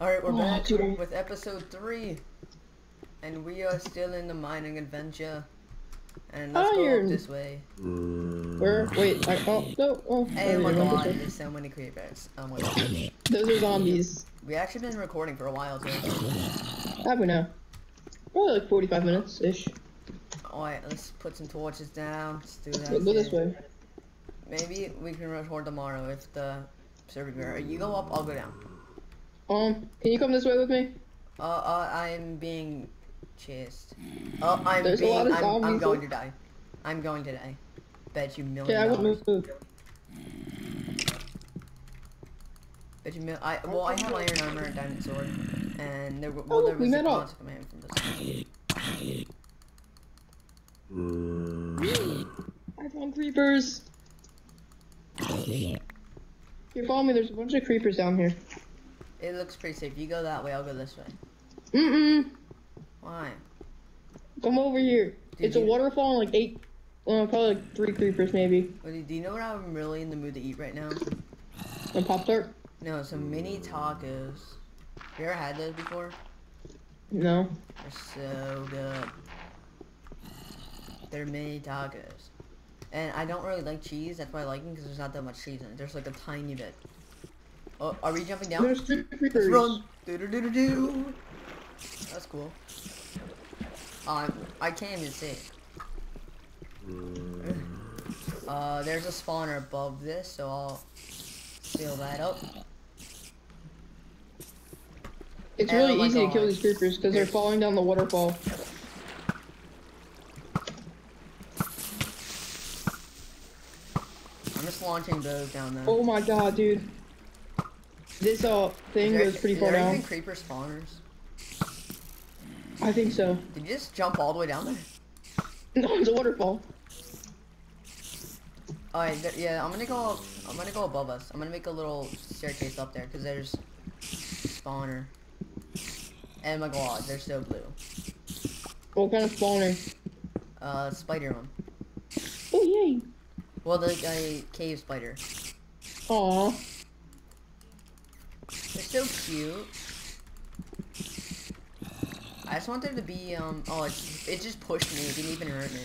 Alright, we're Oh, back dude. with episode 3. And we are still in the mining adventure. And let's go up this way. Mm. Where? Wait. I, oh no. Oh. Oh okay, my I went this god, there's so many creepers. Oh my god. Those are zombies. We actually been recording for a while too. Have we now? Probably like 45 minutes ish. Alright, let's put some torches down. Let's do that. Go, go this way. Maybe we can record tomorrow if the server. You go up, I'll go down. Um, can you come this way with me? Uh, uh, I'm being chased. Oh, I'm There's being. I'm, I'm going to die. I'm going to die. Bet you million Okay, I would move. move. Bet you mil- I well, I have iron armor and diamond sword, and there, well, Oh, there was a constant command from this. I found creepers. Here, follow me. There's a bunch of creepers down here. It looks pretty safe. You go that way, I'll go this way. Mm-mm. Why? Come over here. It's a waterfall and like eight, uh, probably like three creepers maybe. Well, do you know what I'm really in the mood to eat right now? A pop tart? No, some mini tacos. You ever had those before? No. They're so good. They're mini tacos. And I don't really like cheese, that's why I like them, because there's not that much cheese in it. There's like a tiny bit. Oh, are we jumping down? There's three creepers. Let's run! Do do do do do! That's cool. Um, I can't even see. Uh, there's a spawner above this, so I'll seal that up. It's Oh really my easy to kill these creepers because they're falling down the waterfall. I'm just launching those down there. Oh my god, dude. This uh thing goes pretty far there down. even creeper spawners? I think so. Did you just jump all the way down there? No, it's a waterfall. Alright, yeah, I'm gonna go. Up, I'm gonna go above us. I'm gonna make a little staircase up there because there's spawner. And my god, they're so blue. What kind of spawner? Uh, spider one. Oh yay! Well, the a cave spider. Aw. So cute. I just want there to be um. Oh, it, it just pushed me. It didn't even hurt me.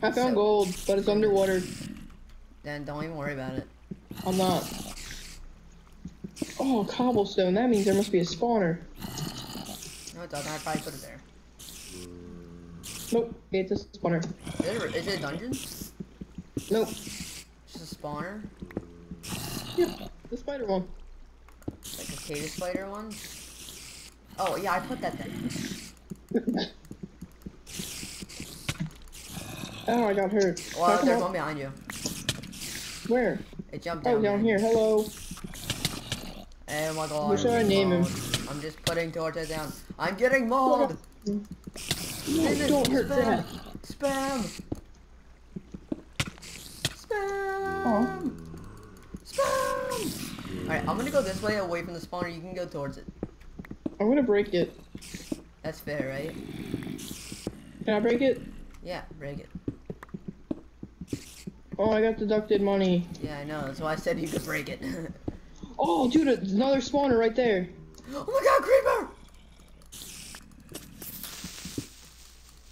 I found So- gold, but it's underwater. Then don't even worry about it. I'm not. Oh, cobblestone. That means there must be a spawner. No, it doesn't. I probably put it there. Nope, it's a spawner. Is it, a- is it a dungeon? Nope. Just a spawner? Yep, the spider one. Cave spider one? Oh, yeah, I put that there. Oh, I got hurt. Well, there's one behind you. Where? It jumped down. Oh, down here. Hello. Oh my god. What should I name him? I'm just putting torches down. I'm getting mauled! No, Visit, don't hurt spam, that. Spam! Spam! Alright, I'm gonna go this way away from the spawner. You can go towards it. I'm gonna break it. That's fair, right? Can I break it? Yeah, break it. Oh, I got deducted money. Yeah, I know. That's why I said you could break it. Oh, dude, another spawner right there. oh my god, creeper!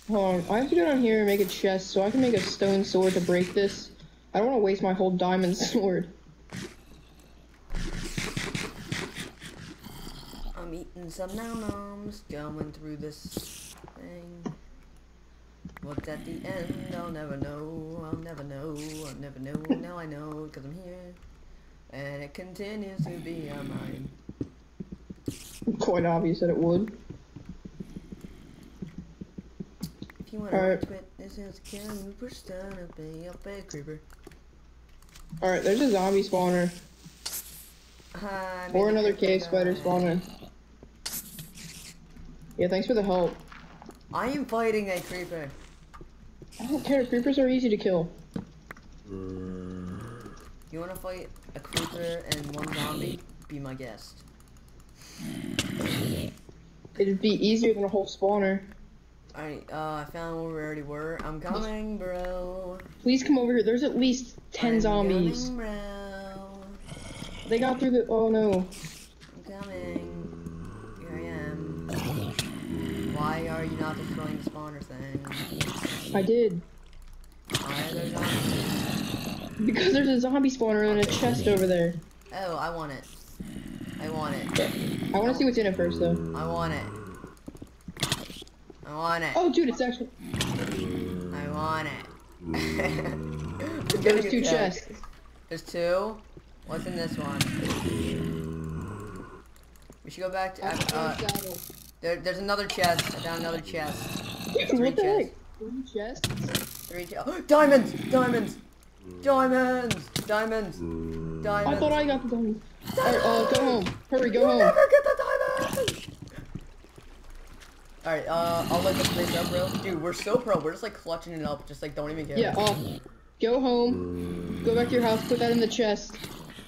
Hold on, I have to go down here and make a chest so I can make a stone sword to break this. I don't want to waste my whole diamond sword. I'm eating some nom noms, going through this thing. What's at the end? I'll never know. I'll never know. I'll never know. Now I know, cause I'm here. And it continues to be on mine. Quite obvious that it would. If you wanna Alright. quit, this is killing. Push down a big, a big creeper. Alright, there's a zombie spawner. Ah, Or another cave spider spawner. Yeah, thanks for the help. I am fighting a creeper. I don't care, creepers are easy to kill. You wanna fight a creeper and one zombie? Be my guest. It'd be easier than a whole spawner. Alright, uh, I found where we already were. I'm coming, bro. Please come over here. There's at least 10 I'm zombies. Coming, bro. They got through the. Oh no. Are you not destroying the spawner thing? I did. Why are there zombies? Because there's a zombie spawner and a chest over there. Oh, I want it. I want it. I want to see what's in it first, though. I want it. I want it. Oh, dude, it's actually. I want it. There's two chests. There's two. What's in this one? We should go back to. Uh, there, there's another chest. I found another chest. Three what chests. Three chests? Three che- oh, diamonds! Diamonds! Diamonds! Diamonds! Diamonds! I thought I got the diamonds. Alright, uh, go home. Hurry, go You'll home. never get the diamonds! Alright, uh, I'll let this place up, bro. Dude, we're so pro. We're just like clutching it up. Just like, don't even care. Yeah, uh, go home. Go back to your house, put that in the chest.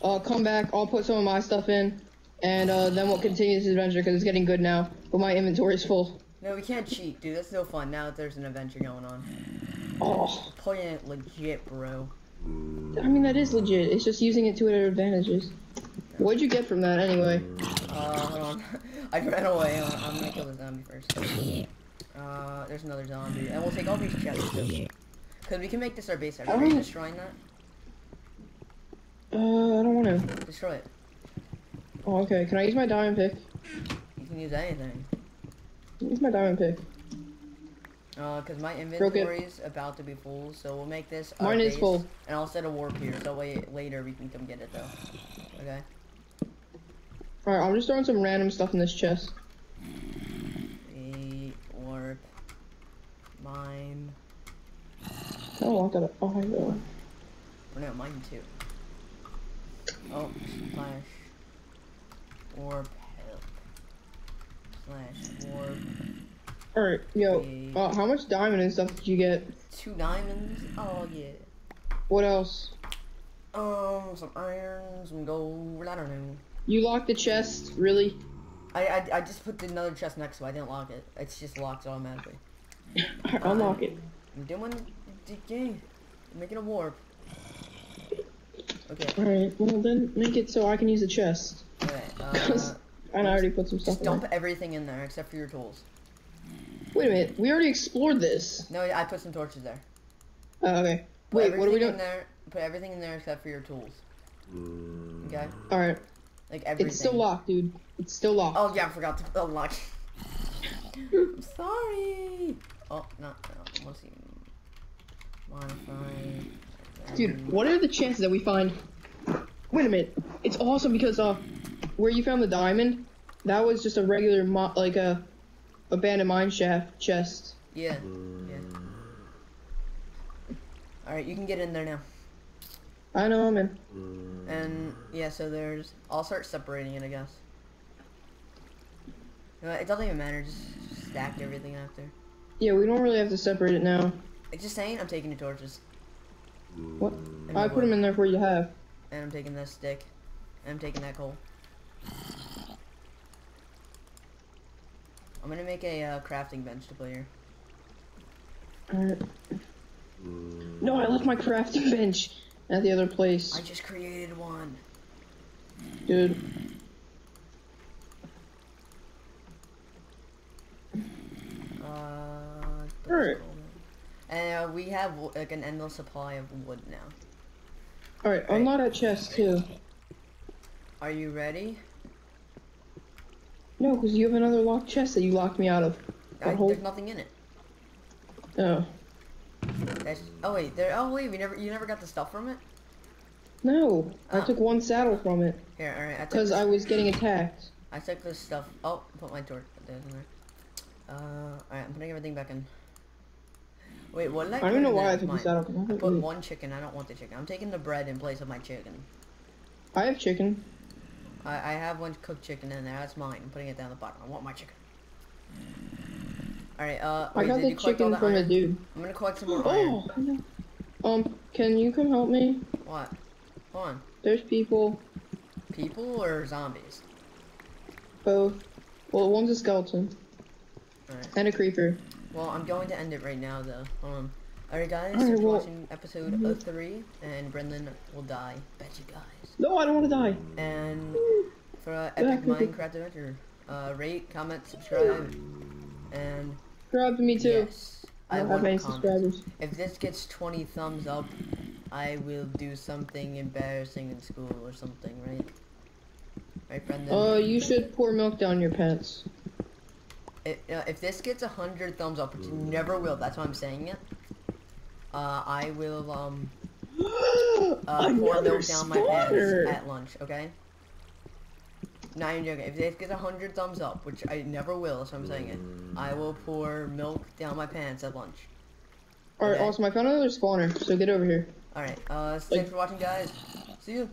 Uh, come back, I'll put some of my stuff in. And, uh, then we'll continue this adventure because it's getting good now. But my inventory is full. No, we can't cheat, dude. That's no fun now that there's an adventure going on. Oh, Playing it legit, bro. I mean, that is legit. It's just using it to our advantages. What'd you get from that anyway? Uh, hold on. I ran away. Uh, I'm gonna kill the zombie first. Uh, there's another zombie. And we'll take all these chests, too. Because we can make this our base. Are you destroying that? Uh, I don't want to. Destroy it. Oh, okay. Can I use my diamond pick? You can use anything. Use my diamond pick. Uh, cause my Broke it. inventory's about to be full, so we'll make this Mine is base, full. And I'll set a warp here, so way later we can come get it though. Okay. Alright, I'm just throwing some random stuff in this chest. A warp. Mine. Oh, lock that up. Oh, I. Or no, mine too. Oh, slash. Warp help. Slash warp. Alright, yo. Uh, how much diamond and stuff did you get? Two diamonds. Oh yeah. What else? Um, some iron, some gold. I don't know. You locked the chest? Really? I, I I just put another chest next to it. I didn't lock it. It's just locked automatically. Unlock it. I'm doing the game. I'm making a warp. Okay. Alright, well then make it so I can use the chest. Okay. Uh, Cause and I already put some stuff in dump there. everything in there except for your tools. Wait a minute, we already explored this. No, I put some torches there. Oh, okay. Put Wait, what are we doing? There, put everything in there except for your tools. Okay. Alright, Like everything. it's still locked, dude. It's still locked. Oh yeah, I forgot to unlock. I'm sorry. Oh no, no. Let's see. Modify. Dude, what are the chances that we find? Wait a minute. It's awesome because uh, where you found the diamond, that was just a regular mo- like a abandoned mine shaft chest. Yeah. Yeah. All right, you can get in there now. I know I'm in. And yeah, so there's. I'll start separating it, I guess. It doesn't even matter. Just stack everything after. Yeah, we don't really have to separate it now. Like just saying, I'm taking the torches. What? And I put them in there for you to have. And I'm taking this stick. And I'm taking that coal. I'm gonna make a uh, crafting bench to play here. Alright. No, I left my crafting bench at the other place, I just created one. dude. Uh, that's Alright. cool. And uh, we have like an endless supply of wood now. Alright, unlock that chest too. Are you ready? No, because you have another locked chest that you locked me out of. I, there's nothing in it. Oh. That's, oh wait, there. Oh wait, we never. You never got the stuff from it. No, I Ah. took one saddle from it Here, all right. I took. because This, I was getting attacked. I took this stuff. Oh, put my torch in there. Uh, all right. I'm putting everything back in. Wait, what did I? I don't know why? I took the Mine. I I put one chicken. I don't want the chicken. I'm taking the bread in place of my chicken. I have chicken. I, I have one cooked chicken in there. That's mine. I'm putting it down the bottom. I want my chicken. All right. Uh, I wait, got did the chicken the from a iron? dude. I'm gonna collect some more iron. Oh, come on. um, can you come help me? What? Hold on. There's people, People or zombies? both. Well, one's a skeleton Alright. and a creeper. Well, I'm going to end it right now, though. On. Alright, guys. Thanks for well- watching episode uh, 3, and Brendan will die. Bet you guys. No, I don't want to die. And for uh, Epic creepy. Minecraft Adventure, uh, rate, comment, subscribe, and subscribe to me too. Yes. I don't want have any comments. subscribers. If this gets 20 thumbs up, I will do something embarrassing in school or something, right? Right, Brendan? Uh, you should pour milk down your pants. It, uh, if this gets a 100 thumbs up, which it never will, that's why I'm saying it, uh, I will, um, uh, pour milk down my pants at lunch, okay? Not even joking. If this gets a 100 thumbs up, which I never will, so I'm saying it, I will pour milk down my pants at lunch. Alright, Okay. awesome. I found another spawner, so get over here. Alright, uh, thanks for watching, guys. See you.